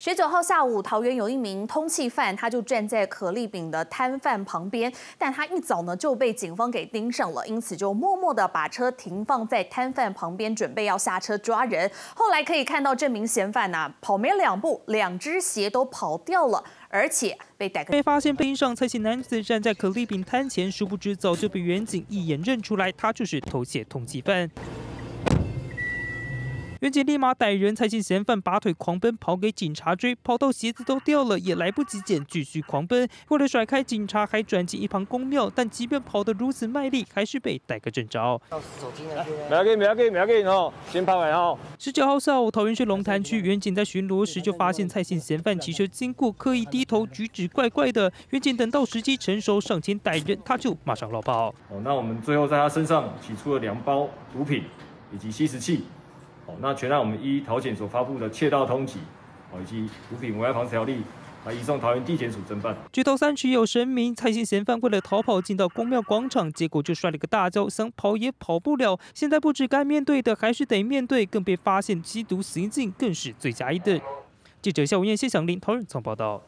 十九号下午，桃园有一名通缉犯，他就站在可丽饼的摊贩旁边，但他一早呢就被警方给盯上了，因此就默默的把车停放在摊贩旁边，准备要下车抓人。后来可以看到这名嫌犯呐，跑没两步，两只鞋都跑掉了，而且被逮被发现背上蔡姓男子站在可丽饼摊前，殊不知早就被远警一眼认出来，他就是偷窃通缉犯。袁警立马逮人，蔡姓嫌犯拔腿狂奔，跑给警察追，跑到鞋子都掉了，也来不及捡，继续狂奔。为了甩开警察，还转进一旁公庙，但即便跑得如此卖力，还是被逮个正着。不要紧，不要紧，不要紧哦，先跑完哦。十九号下午，桃园市龙潭区远警在巡逻时就发现蔡姓嫌犯骑车经过，刻意低头，举止怪怪的。远警等到时机成熟上前逮人，他就马上落跑。哦，那我们最后在他身上取出了两包毒品以及吸食器。那全案我们依桃检所发布的窃盗通缉，哦以及毒品危害防治条例，来移送桃园地检署侦办。举头三区有神明，蔡姓嫌犯为了逃跑进到公庙广场，结果就摔了个大跤，想跑也跑不了。现在不止该面对的，还是得面对，更被发现吸毒行径，更是罪加一等。记者夏文燕、谢祥林桃园从报道。